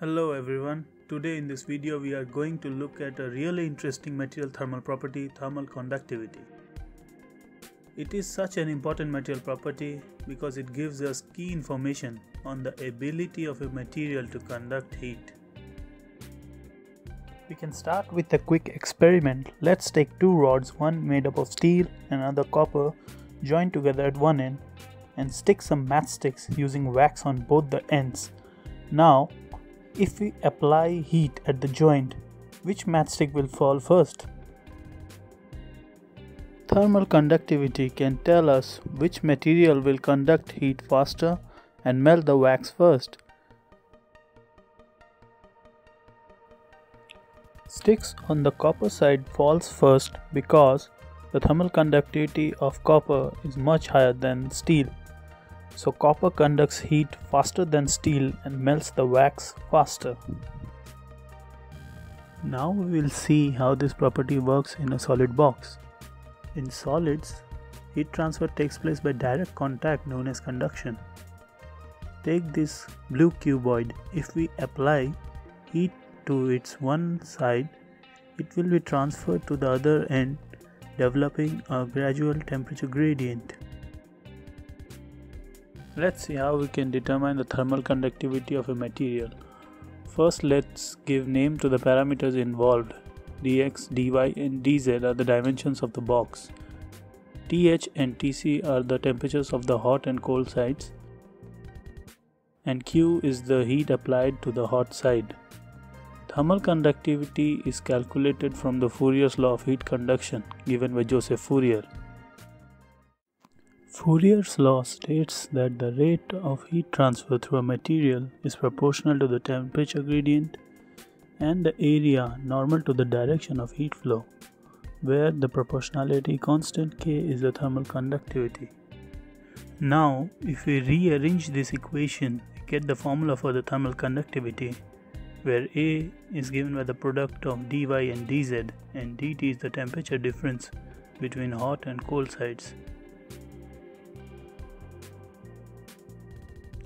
Hello everyone. Today in this video we are going to look at a really interesting material thermal property, thermal conductivity. It is such an important material property because it gives us key information on the ability of a material to conduct heat. We can start with a quick experiment. Let's take two rods, one made up of steel and another copper, joined together at one end and stick some matchsticks using wax on both the ends. Now if we apply heat at the joint, which matchstick will fall first? Thermal conductivity can tell us which material will conduct heat faster and melt the wax first. Sticks on the copper side falls first because the thermal conductivity of copper is much higher than steel. So copper conducts heat faster than steel and melts the wax faster. Now we will see how this property works in a solid box. In solids, heat transfer takes place by direct contact known as conduction. Take this blue cuboid. If we apply heat to its one side, it will be transferred to the other end, developing a gradual temperature gradient. Let's see how we can determine the thermal conductivity of a material. First let's give name to the parameters involved. dx, dy and dz are the dimensions of the box. Th and Tc are the temperatures of the hot and cold sides. And Q is the heat applied to the hot side. Thermal conductivity is calculated from the Fourier's law of heat conduction given by Joseph Fourier. Fourier's law states that the rate of heat transfer through a material is proportional to the temperature gradient and the area normal to the direction of heat flow, where the proportionality constant K is the thermal conductivity. Now, if we rearrange this equation, we get the formula for the thermal conductivity, where A is given by the product of dy and dz, and dt is the temperature difference between hot and cold sides.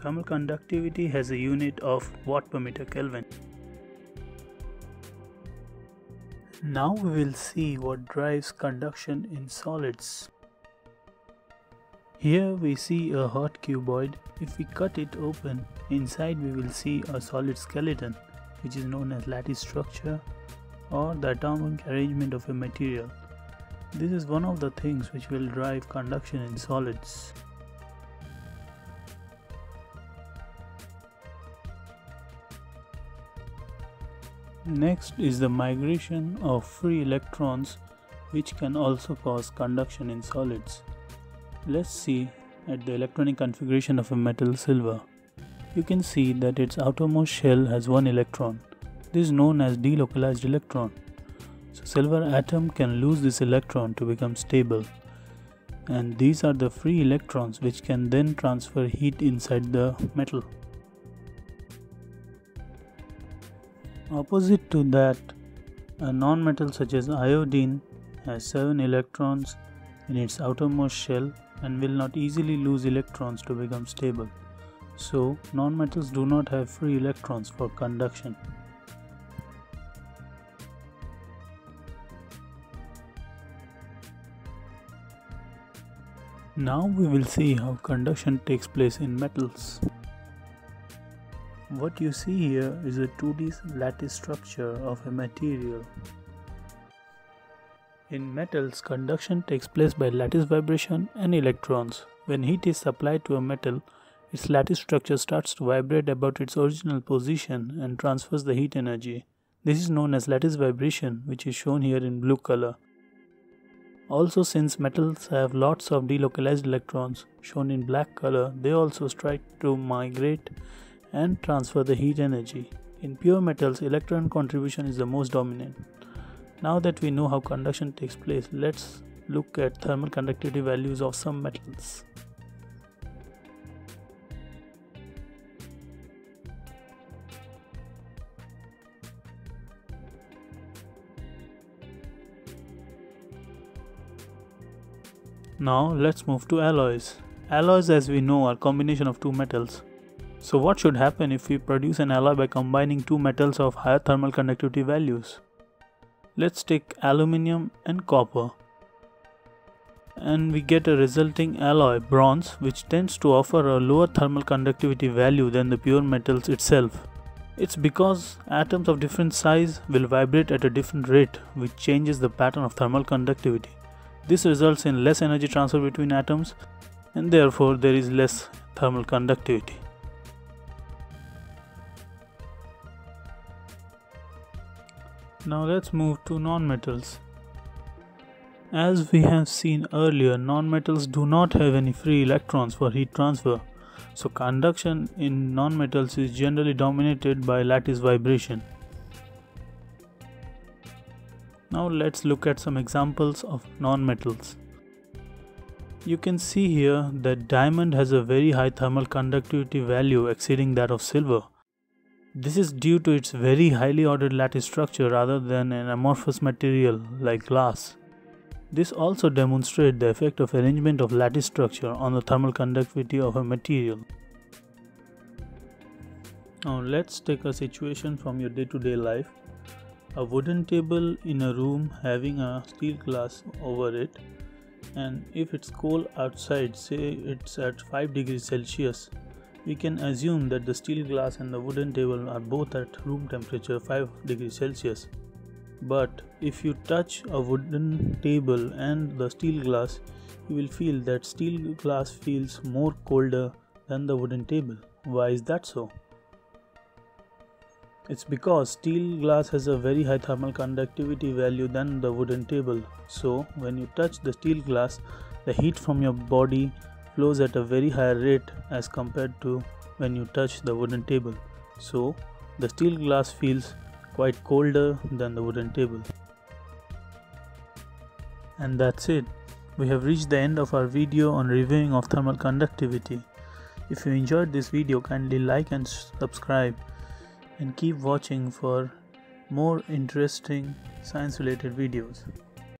Thermal conductivity has a unit of watt per meter Kelvin. Now we will see what drives conduction in solids. Here we see a hot cuboid. If we cut it open, inside we will see a solid skeleton which is known as lattice structure or the atomic arrangement of a material. This is one of the things which will drive conduction in solids. Next is the migration of free electrons which can also cause conduction in solids. Let's see at the electronic configuration of a metal silver. You can see that its outermost shell has one electron. This is known as delocalized electron. So silver atom can lose this electron to become stable. And these are the free electrons which can then transfer heat inside the metal. Opposite to that, a non-metal such as iodine has 7 electrons in its outermost shell and will not easily lose electrons to become stable. So, non-metals do not have free electrons for conduction. Now we will see how conduction takes place in metals. What you see here is a 2D lattice structure of a material. In metals, conduction takes place by lattice vibration and electrons. When heat is supplied to a metal, its lattice structure starts to vibrate about its original position and transfers the heat energy. This is known as lattice vibration, which is shown here in blue color. Also, since metals have lots of delocalized electrons, shown in black color, they also strike to migrate and transfer the heat energy. In pure metals, electron contribution is the most dominant. Now that we know how conduction takes place, let's look at thermal conductivity values of some metals. Now let's move to alloys. Alloys as we know are combination of two metals So what should happen if we produce an alloy by combining two metals of higher thermal conductivity values? Let's take aluminium and copper and we get a resulting alloy bronze which tends to offer a lower thermal conductivity value than the pure metals itself. It's because atoms of different size will vibrate at a different rate which changes the pattern of thermal conductivity. This results in less energy transfer between atoms and therefore there is less thermal conductivity. Now let's move to nonmetals. As we have seen earlier, nonmetals do not have any free electrons for heat transfer. So conduction in nonmetals is generally dominated by lattice vibration. Now let's look at some examples of nonmetals. You can see here that diamond has a very high thermal conductivity value exceeding that of silver. This is due to its very highly ordered lattice structure rather than an amorphous material like glass. This also demonstrates the effect of arrangement of lattice structure on the thermal conductivity of a material. Now let's take a situation from your day-to-day -day life. A wooden table in a room having a steel glass over it and if it's cold outside say it's at 5 degrees Celsius we can assume that the steel glass and the wooden table are both at room temperature 5 degrees Celsius. But if you touch a wooden table and the steel glass, you will feel that steel glass feels more colder than the wooden table. Why is that so? It's because steel glass has a very high thermal conductivity value than the wooden table. So, when you touch the steel glass, the heat from your body flows at a very higher rate as compared to when you touch the wooden table. So, the steel glass feels quite colder than the wooden table. And that's it. We have reached the end of our video on reviewing of thermal conductivity. If you enjoyed this video, kindly like and subscribe and keep watching for more interesting science related videos.